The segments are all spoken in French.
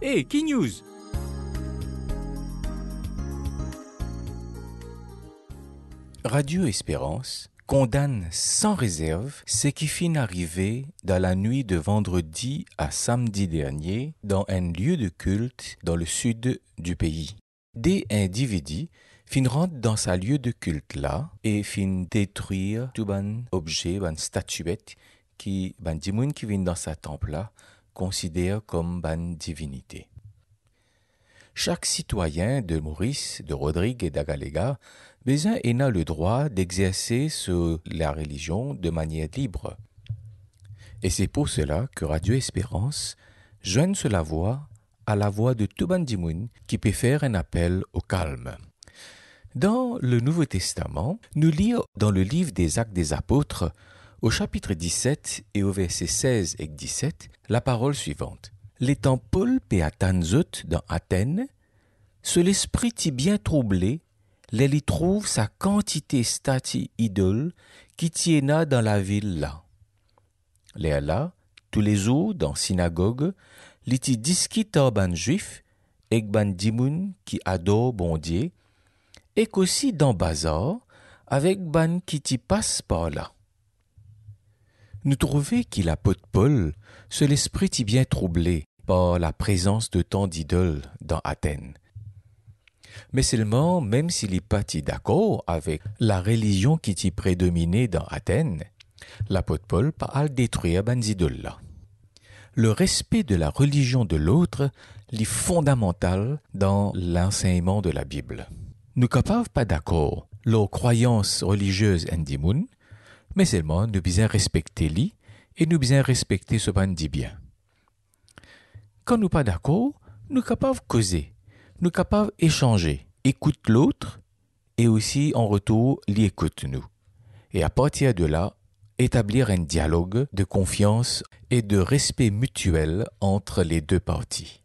Hey, Key News Radio Espérance condamne sans réserve ce qui finit arrivé dans la nuit de vendredi à samedi dernier dans un lieu de culte dans le sud du pays. Des individus fin rentrent dans sa lieu de culte là et fin détruire tout ban objet, ban statuette qui ban dimoun qui viennent dans sa temple là considère comme ban divinité. Chaque citoyen de Maurice, de Rodrigue et d'Agalega besoin a le droit d'exercer sur la religion de manière libre. Et c'est pour cela que Radio Espérance joigne sur la voix à la voix de Tubandimoun qui peut faire un appel au calme. Dans le Nouveau Testament, nous lisons dans le livre des Actes des Apôtres, au chapitre 17 et au verset 16 et 17, la parole suivante. L'étant Paul Péatanzot dans Athènes, ce l'esprit y bien troublé, les trouve sa quantité stati idole qui tiena dans la ville là. Les là, tous les jours dans synagogue, l'iti discutent ban juif, et ban dimoun qui adore bon Dieu, et qu'aussi dans bazar, avec ban qui t'y passe par là. Nous trouvons qu'il de Paul, ce l'esprit bien troublé par la présence de tant d'idoles dans Athènes. Mais seulement, même s'il est pas d'accord avec la religion qui y prédominait dans Athènes, l'apôtre Paul parle détruire ban idoles. Le respect de la religion de l'autre est fondamental dans l'enseignement de la Bible. Nous capables pas d'accord leurs croyances religieuses en mais seulement nous bien respecter lui et nous bien respecter ce ban dit bien. Quand nous pas d'accord, nous capables causer, nous capables échanger, écoute l'autre et aussi en retour l'écoute nous. Et à partir de là, établir un dialogue de confiance et de respect mutuel entre les deux parties.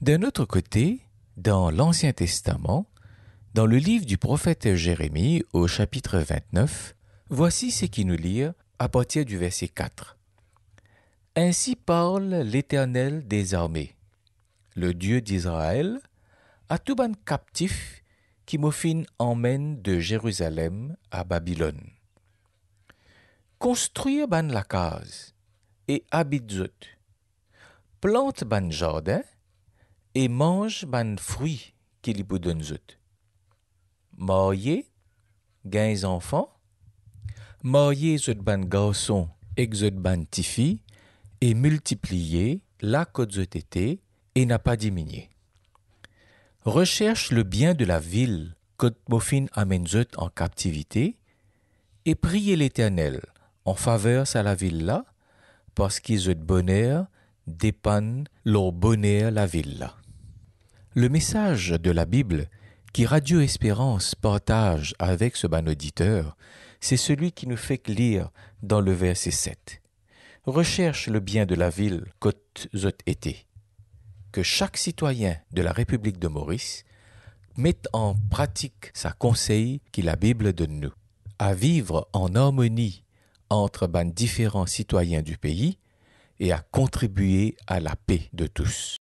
D'un autre côté, dans l'Ancien Testament, dans le livre du prophète Jérémie au chapitre 29, voici ce qui nous lit à partir du verset 4. Ainsi parle l'Éternel des armées, le Dieu d'Israël, à tout ban captif qui m'offine emmène de Jérusalem à Babylone. Construire ban la case et habite zut. Plante ban jardin et mange ban fruits qu'il y donne zut. Marier, gains enfants, marier zut ban garçon et zut ban tifi et multiplier la côte été et n'a pas diminué. Recherche le bien de la ville que Mofin amène en captivité et priez l'Éternel en faveur à la ville là parce qu'ils ont bonheur dépannent leur bonheur la ville là. Le message de la Bible qui Radio Espérance partage avec ce ban auditeur, c'est celui qui nous fait lire dans le verset 7. Recherche le bien de la ville zot été que chaque citoyen de la République de Maurice mette en pratique sa conseil qui la Bible donne nous, à vivre en harmonie entre ben différents citoyens du pays et à contribuer à la paix de tous.